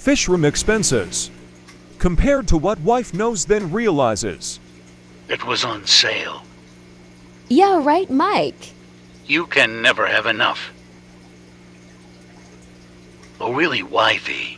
Fish room expenses. Compared to what wife knows then realizes. It was on sale. Yeah, right, Mike. You can never have enough. Oh, really, wifey?